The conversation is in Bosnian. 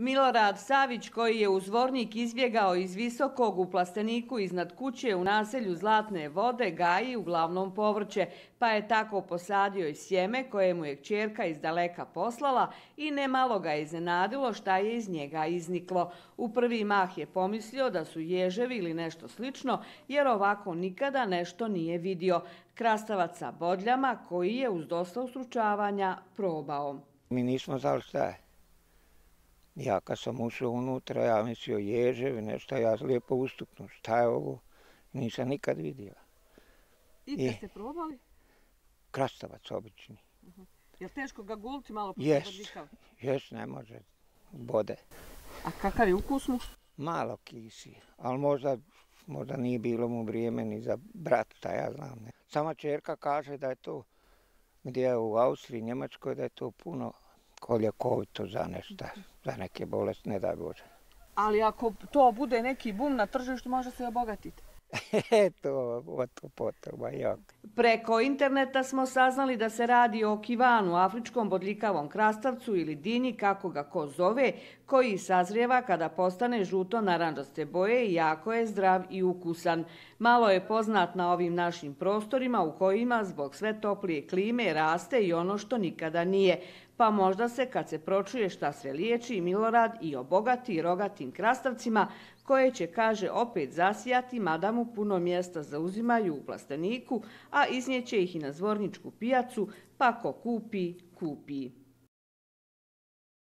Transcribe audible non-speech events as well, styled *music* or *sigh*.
Milorad Savić, koji je u zvornik izbjegao iz visokog u plasteniku iznad kuće u naselju Zlatne vode, gaji uglavnom povrće, pa je tako posadio i sjeme koje mu je čerka iz daleka poslala i nemalo ga iznenadilo šta je iz njega izniklo. U prvi mah je pomislio da su ježevi ili nešto slično, jer ovako nikada nešto nije vidio. Krastavac sa bodljama koji je uz dosta usručavanja probao. Mi nismo znali šta je. Ja kad sam ušao unutra, ja mislio ježevi, nešto, ja lijepo ustuknu. Šta je ovo? Nisam nikad vidio. I kad ste probali? Krastavac obični. Uh -huh. Je li teško ga gulti malo? Jes, jes, ne može. Bode. A kakav je ukus mu? Malo kisi, ali možda, možda nije bilo mu vrijeme ni za brata, ja znam. Ne. Sama čerka kaže da je to gdje je u Austriji, Njemačkoj, da je to puno koljakovito za nešto, za neke bolesti, ne daj Bože. Ali ako to bude neki bum na tržištu, može se obogatiti. *laughs* Eto, to potreba, jok. Preko interneta smo saznali da se radi o kivanu, afričkom bodljikavom krastavcu ili dini, kako ga ko zove, koji sazrijeva kada postane žuto naranđaste boje i jako je zdrav i ukusan. Malo je poznat na ovim našim prostorima u kojima zbog sve toplije klime raste i ono što nikada nije. Pa možda se kad se pročuje šta sve liječi Milorad i obogati rogatim krastavcima koje će, kaže, opet zasijati, mada mu puno mjesta zauzimaju u plasteniku, a iznjeće ih i na zvorničku pijacu, pa ko kupi, kupi.